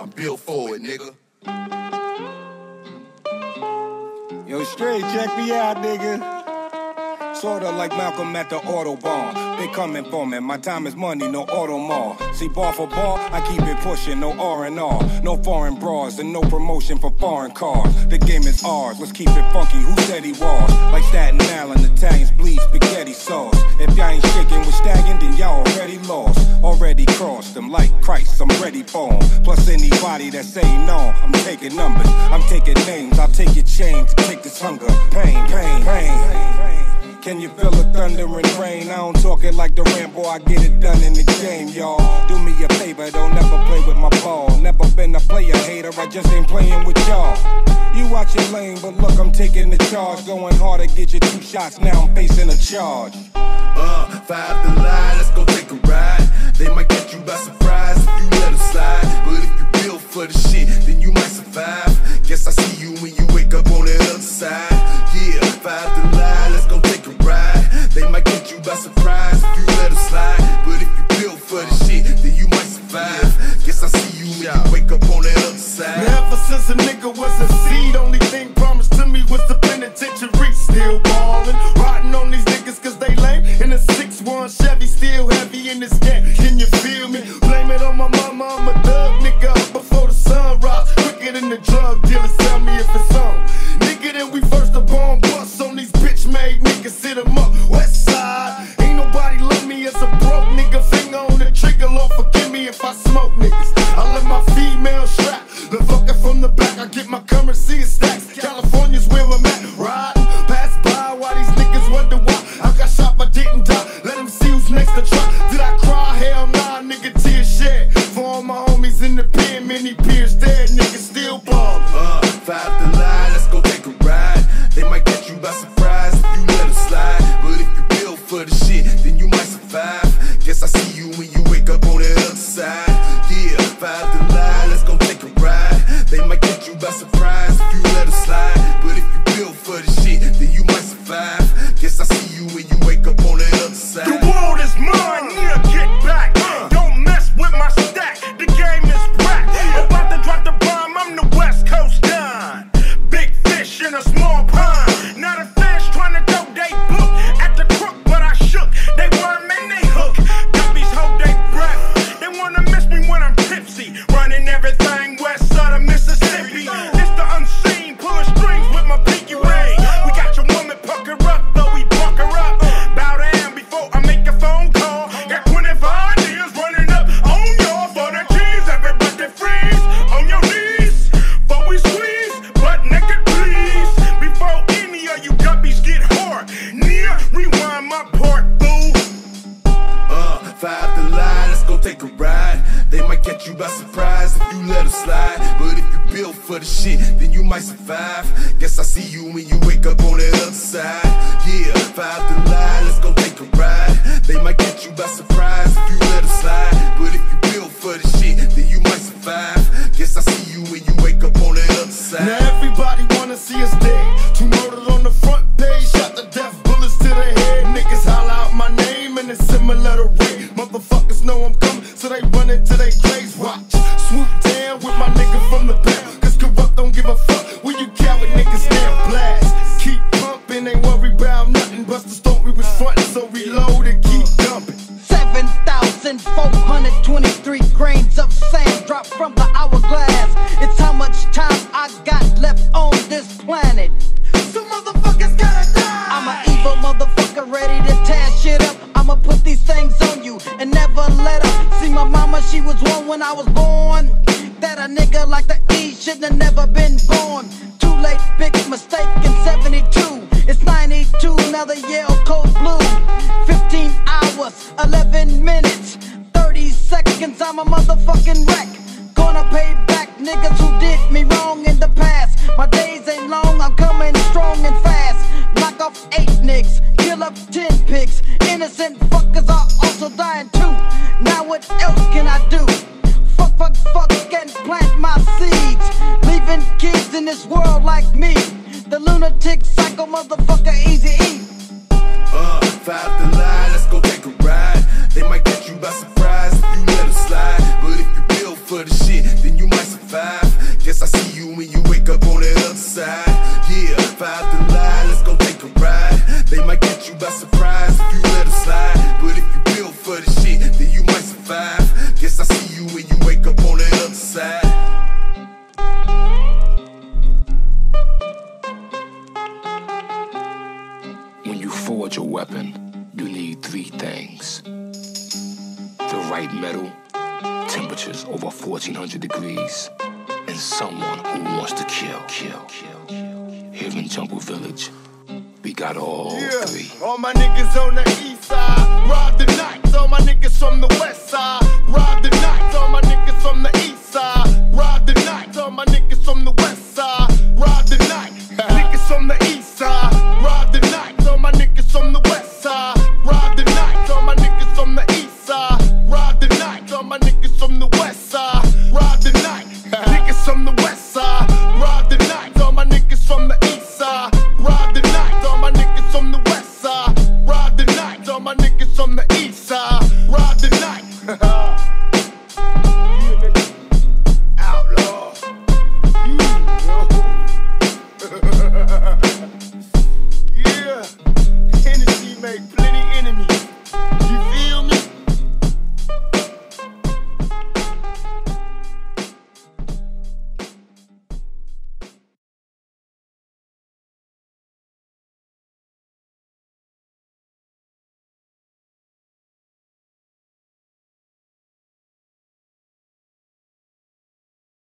I'm built for it, nigga. Yo, straight, check me out, nigga. Sorta like Malcolm at the Audubon. They coming for me. My time is money, no Audemars. See, bar for bar, I keep it pushing, no R and R, no foreign bras, and no promotion for foreign cars. The game is ours. Let's keep it funky. Who said he was? Like Staten Island, Italians bleed spaghetti sauce. Say no, I'm taking numbers. I'm taking names. I'll take your chain to take this hunger, pain, pain, pain. Can you feel the thunder and rain? I don't talk it like the Rambo, I get it done in the game, y'all. Do me a favor, don't never play with my ball. Never been a player hater, I just ain't playing with y'all. You watch your lane, but look, I'm taking the charge. Going hard to get you two shots, now I'm facing a charge. Uh, five to line, let's go take a ride. They might catch you by surprise But if you build for the shit, then you might survive. Guess I see you when you wake up on the other side. Yeah, five to line, let's go take a ride. They might catch you by surprise if you let them slide. But if you build for the shit, then you might survive. Guess I see you when you wake up on the other side. Now, ever since a nigga was I smoke niggas. Slide. But if you build for the five to line, let's go take a ride. They might catch you by surprise if you let them slide. But if you build for the shit, then you might survive. Guess I see you when you wake up on the other side. Yeah, five to line, let's go take a ride. They might catch you by surprise if you let them slide. But if you build for the shit, then you might survive. Guess I see you when you wake up on the other side. Now everybody wanna see us dead. Two murders on the front don't give a fuck. When you coward niggas now blast. Keep pumping, ain't worry about nothing. Buster thought we was frontin', so reload and keep dumping. 7,423 grains of sand dropped from the hourglass. It's how much time I got left on this planet. So motherfuckers gotta die. I'm an evil motherfucker ready to tear shit up. I'ma put these things on you and never let up. See my mama, she was one when I was born. That a nigga like the E shouldn't have never been born. Too late, big mistake in 72. It's 92, now the Yale cold blue. 15 hours, 11 minutes, 30 seconds. I'm a motherfucking wreck. Gonna pay back niggas who did me wrong in the past. My days ain't long, I'm coming strong and fast. Knock off eight nicks, kill up ten pigs. Motherfucker easy forge a weapon, you need three things. The right metal, temperatures over 1400 degrees, and someone who wants to kill. kill. Here in Jungle Village, we got all yeah. three. All my niggas on the east side, ride the night. All my niggas from the west side.